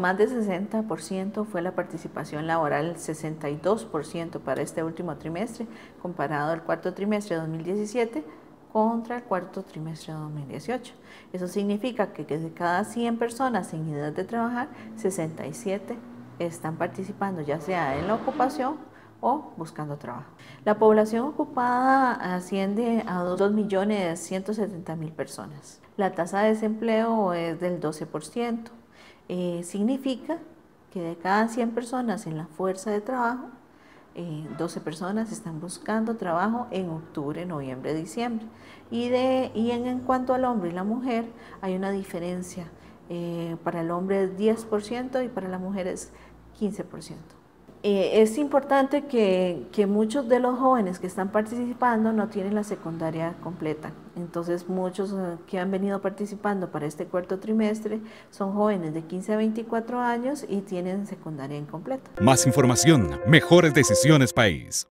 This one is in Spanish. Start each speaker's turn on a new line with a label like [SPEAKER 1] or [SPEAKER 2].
[SPEAKER 1] Más del 60% fue la participación laboral, 62% para este último trimestre, comparado al cuarto trimestre de 2017 contra el cuarto trimestre de 2018. Eso significa que de cada 100 personas en edad de trabajar, 67 están participando ya sea en la ocupación o buscando trabajo. La población ocupada asciende a 2.170.000 personas. La tasa de desempleo es del 12%. Eh, significa que de cada 100 personas en la fuerza de trabajo, 12 eh, personas están buscando trabajo en octubre, noviembre, diciembre. Y, de, y en, cuanto al hombre y la mujer, hay una diferencia. Eh, para el hombre es 10% y para la mujer es 15%. Eh, es importante que, muchos de los jóvenes que están participando no tienen la secundaria completa. Entonces muchos eh, que han venido participando para este cuarto trimestre son jóvenes de 15 a 24 años y tienen secundaria incompleta.
[SPEAKER 2] Más información, mejores decisiones país.